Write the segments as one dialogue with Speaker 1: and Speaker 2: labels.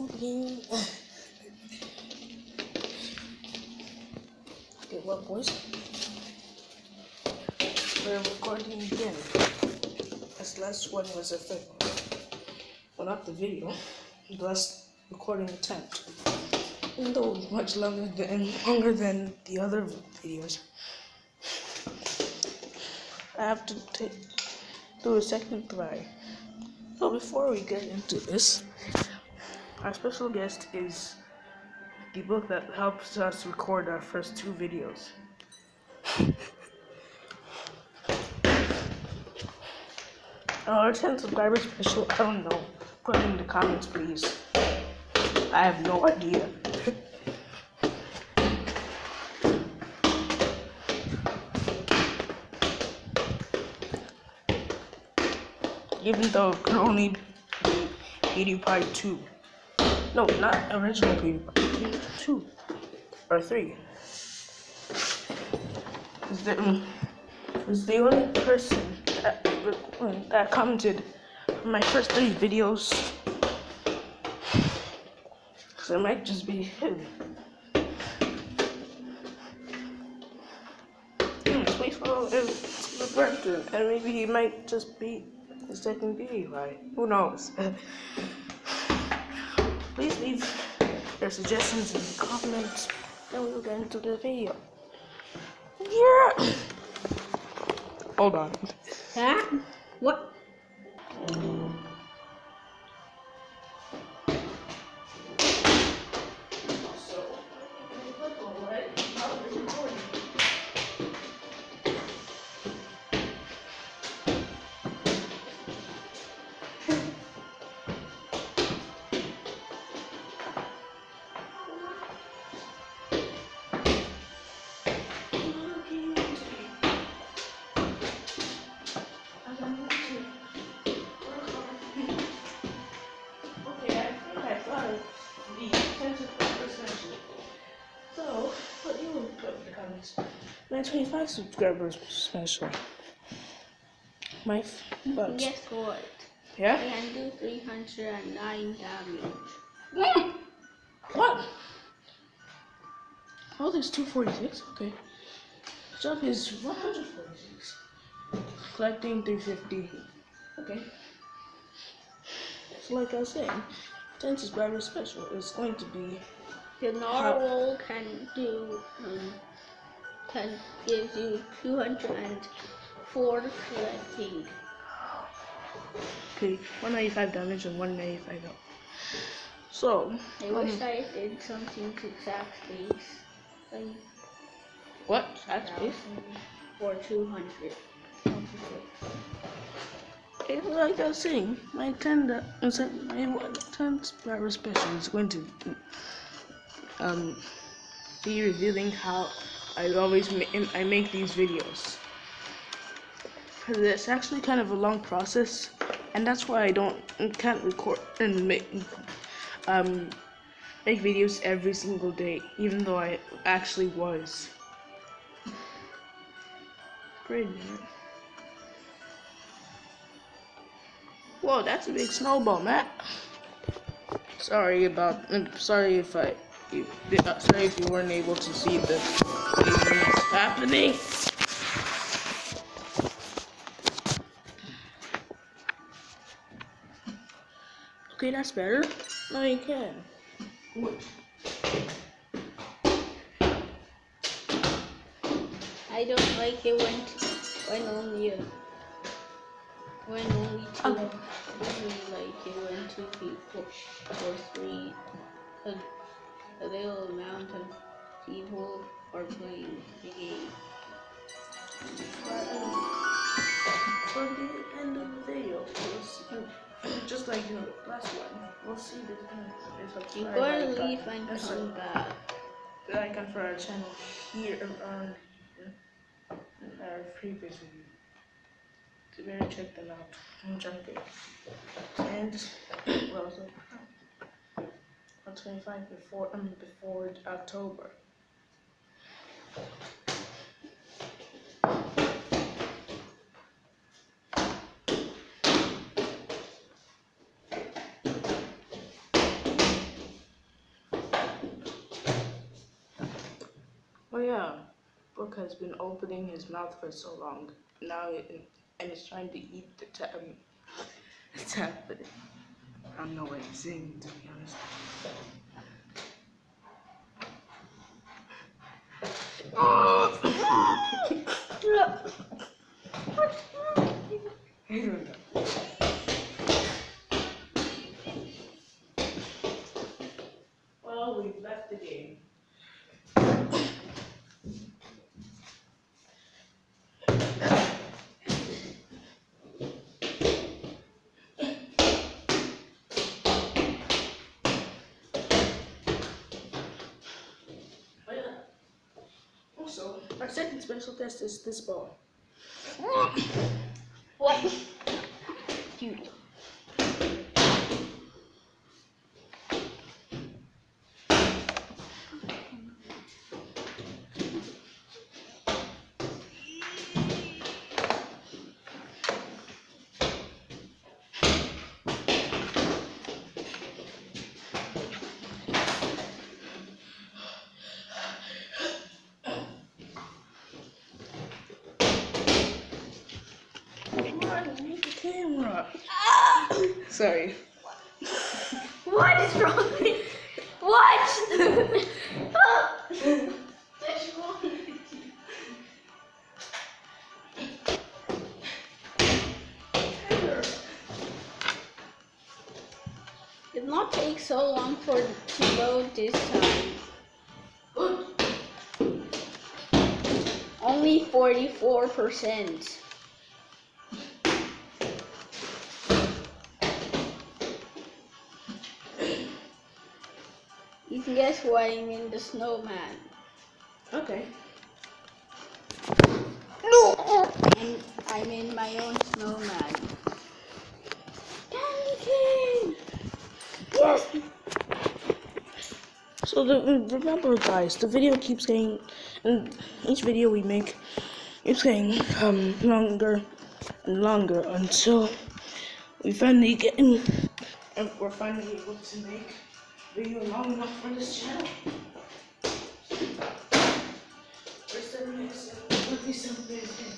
Speaker 1: Okay. Okay, well, boys, we're recording again. This last one was a thing. Well, not the video, the last recording attempt. Even though much longer than longer than the other videos. I have to take do a second try. So before we get into this, our special guest is the book that helps us record our first two videos. Our 10 subscribers special, I don't know. Put in the comments, please. I have no idea. Even though it could only be PewDiePie 2. No, not original. 2 or 3. Is the, is the only person that, that commented on my first three videos. So it might just be him. Hmm, Please follow the person, and maybe he might just be the second PewDiePie. Who knows? Leave your suggestions in the comments, then we'll get into the video. Yeah! Hold on.
Speaker 2: Huh? What?
Speaker 1: My 25 subscribers special. My, but,
Speaker 2: Guess what?
Speaker 1: Yeah.
Speaker 2: I can do 309 damage.
Speaker 1: What? Oh, there's 246. Okay. Jump is 146. Collecting 350. Okay. So, like I was saying, 10 subscriber special is going to be.
Speaker 2: The normal can do, um, can give you 204 collecting.
Speaker 1: Okay, 195 damage and 195 health. So,
Speaker 2: I
Speaker 1: um,
Speaker 2: wish I did something to Zack Space. Like,
Speaker 1: what? That's base?
Speaker 2: Or 200.
Speaker 1: Okay, like I was saying, my 10, da- uh, my one- 10 subscriber special is going to um, be revealing how I always ma- I make these videos. Because it's actually kind of a long process, and that's why I don't can't record and make um make videos every single day, even though I actually was. Man. Whoa, that's a big snowball, Matt. Sorry about. Sorry if I. Sorry if you weren't able to see the what's happening. Okay, that's better. Now you can.
Speaker 2: I don't like it when when only a, when only two.
Speaker 1: Okay.
Speaker 2: I don't really like it when two people or three a, a little amount of people are playing the game.
Speaker 1: For the end of the video, we'll see, just like the last one, we'll see the the
Speaker 2: You
Speaker 1: subscriber
Speaker 2: gotta
Speaker 1: I
Speaker 2: leave and come back.
Speaker 1: the icon for our channel here on uh, our previous video. So better check them out. I'm jumping. And well, so on 25 before um before October. Oh yeah, Brooke has been opening his mouth for so long now, it, and it's trying to eat the um, tap. It's happening. I don't know what he's saying to be honest. I don't know. Well, we've left the game. Oh, yeah. Also, our second special test is this ball.
Speaker 2: What? Cute.
Speaker 1: Come on, move the camera. Sorry.
Speaker 2: What is wrong with What? You? Did not take so long for to load this time. Only 44%. Guess why I'm in the snowman.
Speaker 1: Okay.
Speaker 2: No! I'm, in my own snowman. Candy cane! Yes!
Speaker 1: So the, remember, guys, the video keeps getting, and each video we make keeps getting um longer and longer until we finally get in, and we're finally able to make video long enough for this channel. For some reason, would be some reason.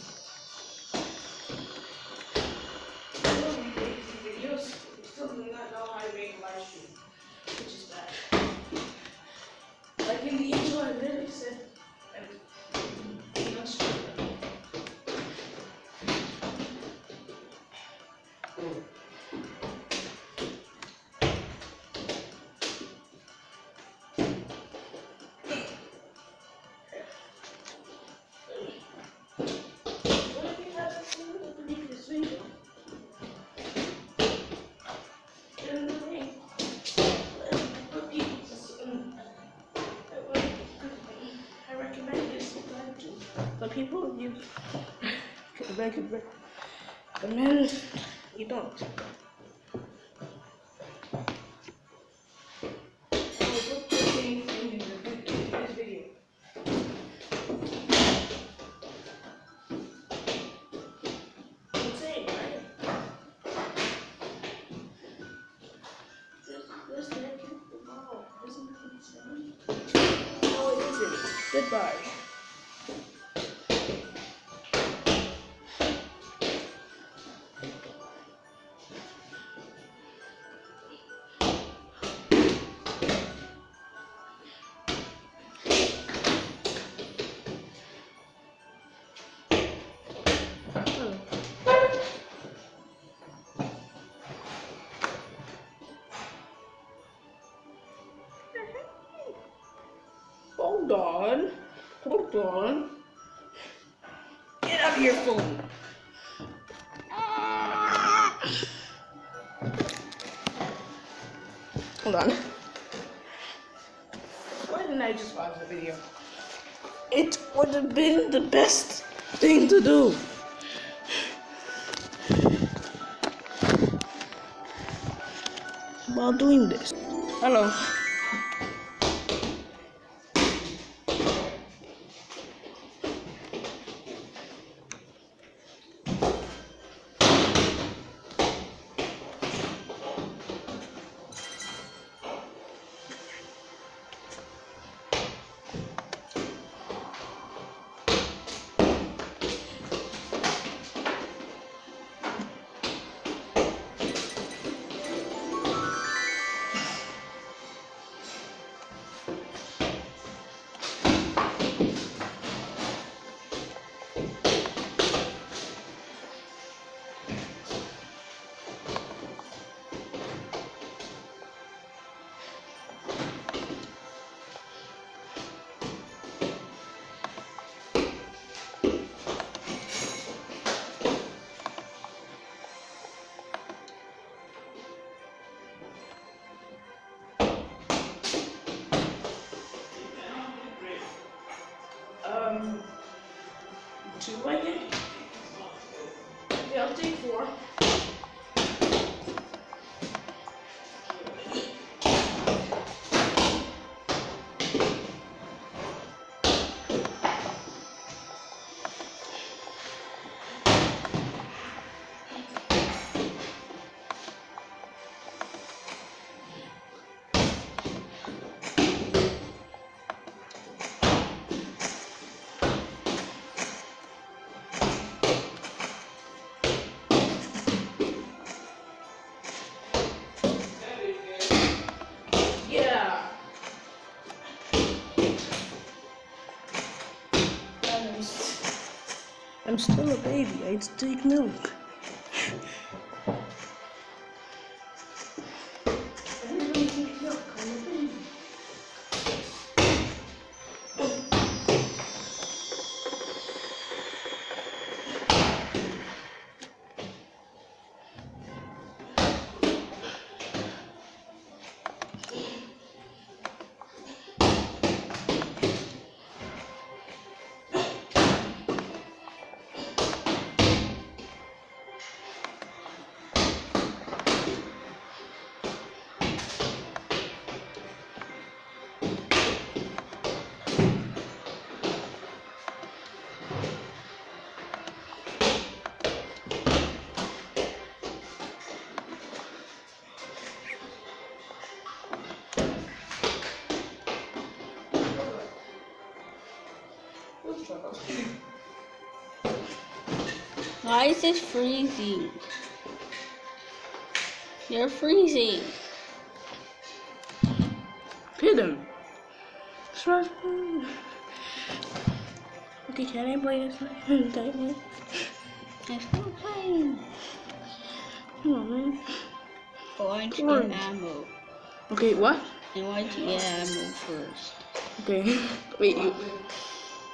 Speaker 1: People you can recommend, recommend you don't. I Hold on. Hold on. Get out of your phone. Hold on. Why didn't I just pause the video? It would have been the best thing to do. While doing this. Hello. Blanket. Yeah, I'll take four. I'm still a baby. I need to take milk.
Speaker 2: Why is this freezing? You're freezing.
Speaker 1: Hit him. Okay, can I play this one? I?
Speaker 2: Let's playing.
Speaker 1: Come on, man.
Speaker 2: Orange
Speaker 1: Orange.
Speaker 2: and ammo.
Speaker 1: Okay, what?
Speaker 2: Why do you get ammo first?
Speaker 1: Okay. Wait, you.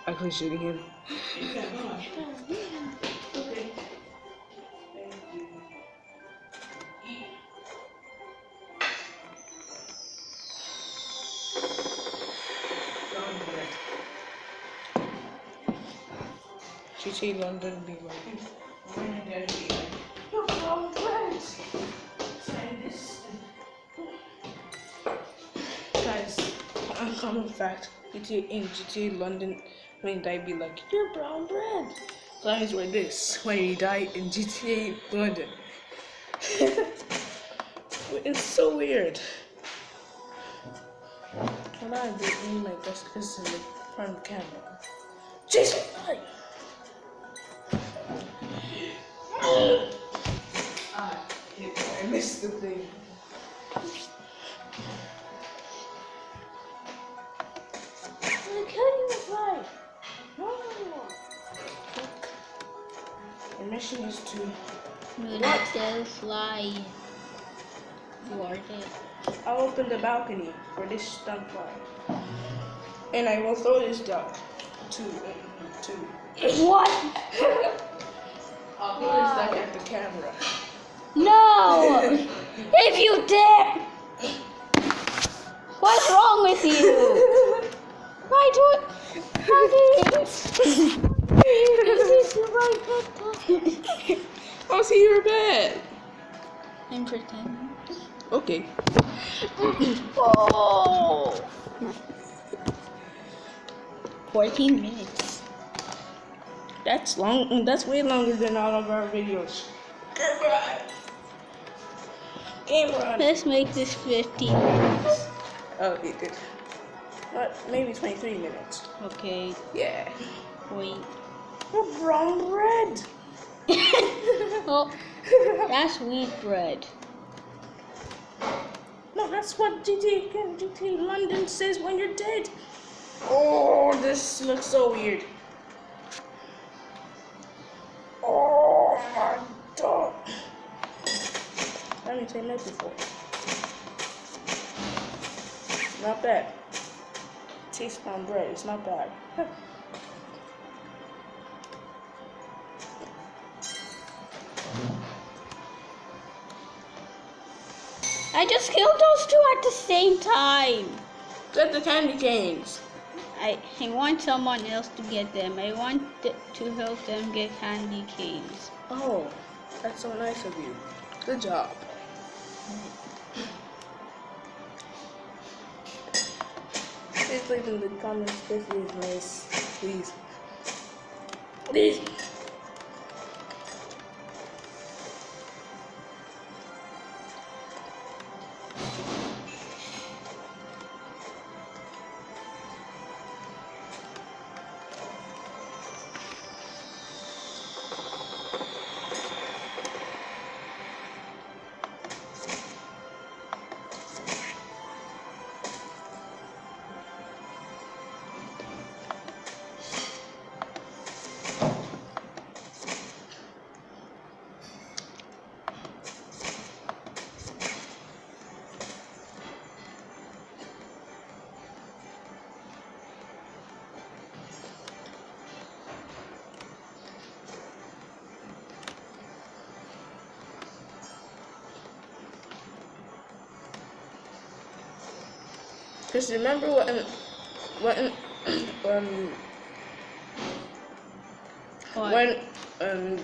Speaker 1: Actually shooting him. GTA London be like. Guys, uncommon fact: GTA in GTA London, when you die, be like you're brown bread. Lines were this when you die in GTA London. it's so weird. When I did in my best kiss in the front camera. Jason. Ah, I missed the thing. Mission is to.
Speaker 2: Let the fly.
Speaker 1: I'll open the balcony for this stunt fly, and I will throw this duck to to.
Speaker 2: What?
Speaker 1: I'll throw this duck at the camera.
Speaker 2: No! if you dare! What's wrong with you? Why do it? How do you?
Speaker 1: Oh, see your bed.
Speaker 2: I'm pretending.
Speaker 1: Okay.
Speaker 2: Oh! 14 minutes.
Speaker 1: That's long. That's way longer than all of our videos. Camera. Camera.
Speaker 2: Let's make this 15 minutes.
Speaker 1: Oh, it did. What? Uh, maybe 23 minutes.
Speaker 2: Okay,
Speaker 1: Yeah.
Speaker 2: wait.
Speaker 1: We're brown bread.
Speaker 2: oh, that's wheat bread.
Speaker 1: No, that's what GTA, GTA London says when you're dead. Oh, this looks so weird. Oh my god. Let me say that before. Not bad. Tastes on bread. It's not bad.
Speaker 2: I just killed those two at the same time.
Speaker 1: Get the candy canes.
Speaker 2: I, I want someone else to get them. I want to help them get candy canes.
Speaker 1: Oh, that's so nice of you. Good job. Please leave in the comments this is nice. Please. Please. Because remember when, when, um,
Speaker 2: What?
Speaker 1: when, um,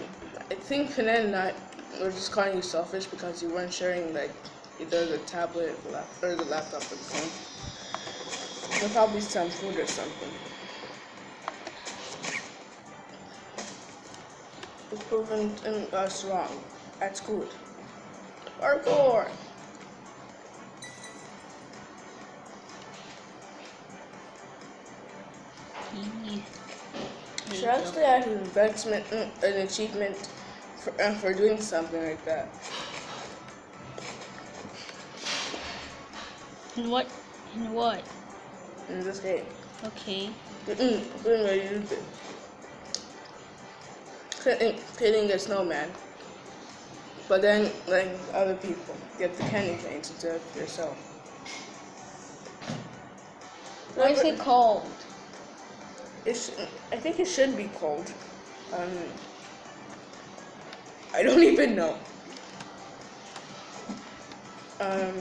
Speaker 1: I think I were just calling you selfish because you weren't sharing like either the tablet or, lap, or the laptop or the phone. There'll probably some food or something. You've proven um, us wrong. That's good. Parkour! Actually have an investment, mm, an achievement for, uh, for doing something like that.
Speaker 2: And what? And what?
Speaker 1: in this game.
Speaker 2: Okay.
Speaker 1: Mm-mm, doing what you do. Killing, killing a snowman. But then like other people get the candy canes instead of yourself.
Speaker 2: What is it called?
Speaker 1: It sh- I think it should be called. Um, I don't even know. Um,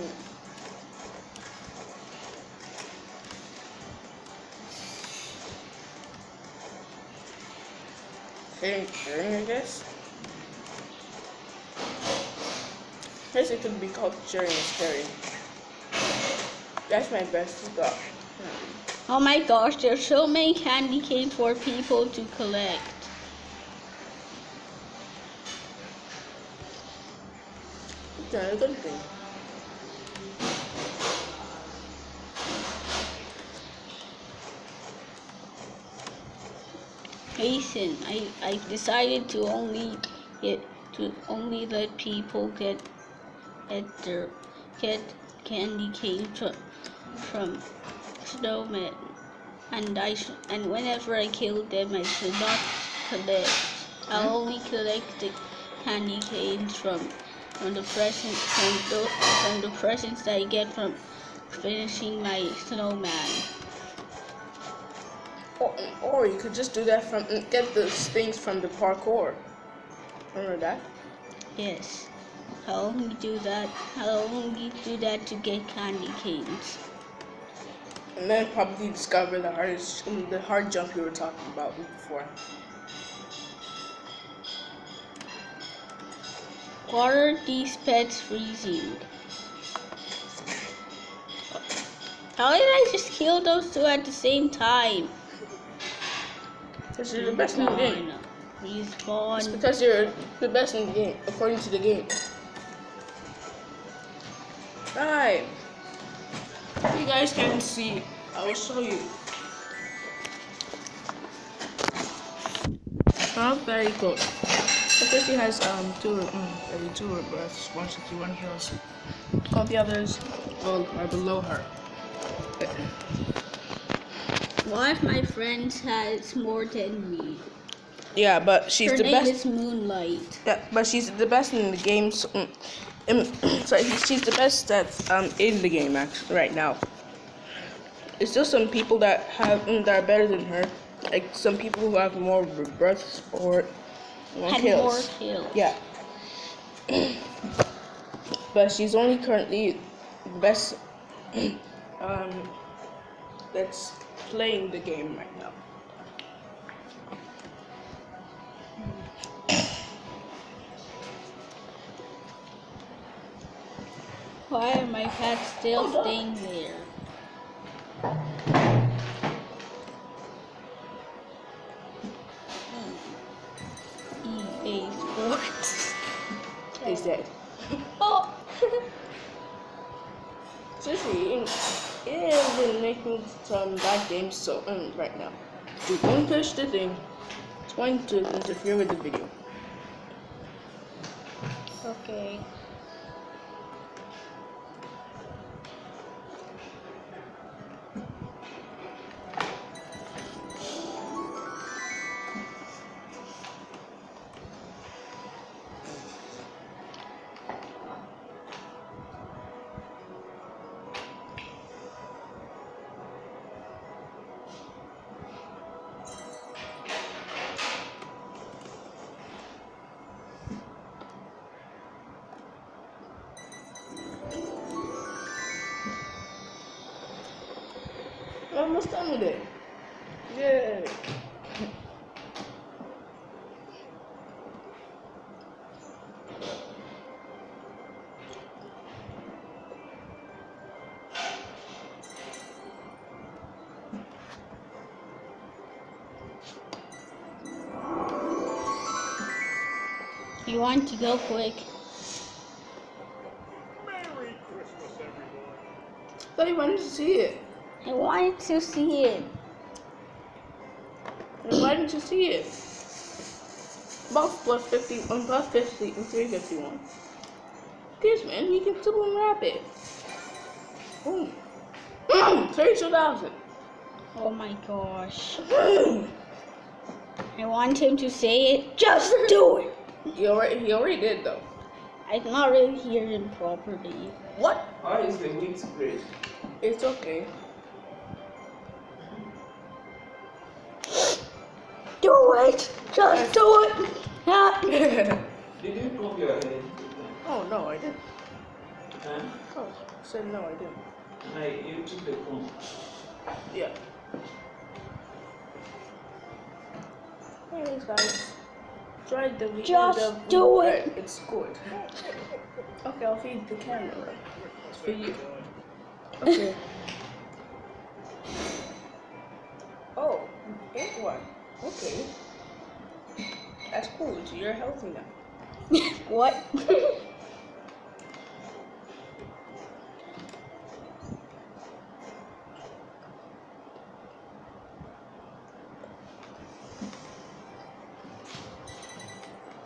Speaker 1: sharing, I guess. I guess it could be called sharing is caring. That's my best thought. Hmm.
Speaker 2: Oh my gosh, there's so many candy canes for people to collect.
Speaker 1: It's not a good thing.
Speaker 2: Listen, I, I decided to only get to only let people get at their get candy canes from, from snowmen, and I sh- and whenever I kill them, I should not collect. I'll hmm? only collect the candy canes from from the presents from the from the presents that I get from finishing my snowman.
Speaker 1: Or, or you could just do that from get those things from the parkour. Remember that?
Speaker 2: Yes. I'll only do that. I'll only do that to get candy canes.
Speaker 1: And then probably discover the hardest, the hard jump you were talking about before.
Speaker 2: What are these pets freezing? How did I just kill those two at the same time?
Speaker 1: Because you're the best in the game. It's because you're the best in the game, according to the game. Right. You guys can see. I will show you. Oh, very good. Because he has um two, mm, 32 breaths, 161 kills. All the others well, are below her.
Speaker 2: One of my friends has more than me.
Speaker 1: Yeah, but she's
Speaker 2: Her
Speaker 1: the
Speaker 2: name
Speaker 1: best.
Speaker 2: is Moonlight.
Speaker 1: Yeah, but she's the best in the game. So, mm, sorry, she's the best that's um in the game actually right now. There's still some people that have mm, that are better than her, like some people who have more breaths or more
Speaker 2: Had
Speaker 1: kills.
Speaker 2: more kills.
Speaker 1: Yeah, but she's only currently the best. um, that's playing the game right now.
Speaker 2: Why are my pets still staying there? EA Sports.
Speaker 1: He's dead.
Speaker 2: Oh!
Speaker 1: Seriously, it has been making some bad games so um, right now. Don't touch the thing, it's going to interfere with the video.
Speaker 2: okay.
Speaker 1: We're almost done with it. Yay!
Speaker 2: You want to go quick?
Speaker 3: Merry Christmas, everyone.
Speaker 1: thought you wanted to see it.
Speaker 2: I wanted to see it.
Speaker 1: Then Why didn't you see it? Both plus 50, um, plus 50 and 351. This man, he can still unwrap it. Boom. Mm, 32,000.
Speaker 2: Oh my gosh.
Speaker 1: Mm.
Speaker 2: I want him to say it. Just do it!
Speaker 1: He already, he already did though.
Speaker 2: I did not really hear him properly.
Speaker 1: What?
Speaker 3: How is the wind spread?
Speaker 1: It's okay.
Speaker 2: Do it! Just do it! Ah.
Speaker 1: oh
Speaker 3: Did you pop your head?
Speaker 1: Oh no, I didn't.
Speaker 3: Huh?
Speaker 1: Oh, said no, I didn't.
Speaker 3: I, you took the phone.
Speaker 1: Yeah. Anyways, guys, try the we-
Speaker 2: Just
Speaker 1: the,
Speaker 2: do
Speaker 1: Right,
Speaker 2: it.
Speaker 1: It's good. Okay, I'll feed the camera. It's for you. Okay. oh, eight one. Okay. That's cool. So you're healthy now.
Speaker 2: what?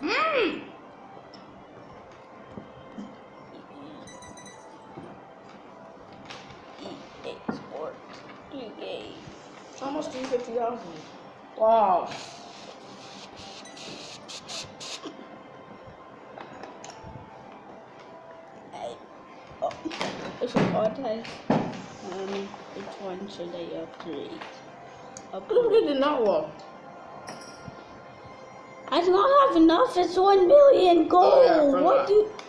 Speaker 1: Mmm.
Speaker 2: EA Sports. EA.
Speaker 1: Almost three fifty thousand. Wow.
Speaker 2: An. Um, which one should I upgrade?
Speaker 1: Look
Speaker 2: Upgrade.
Speaker 1: at the not wall.
Speaker 2: I do not have enough. It's one million gold.
Speaker 1: Yeah,
Speaker 2: what
Speaker 1: forgot.
Speaker 2: do? What do?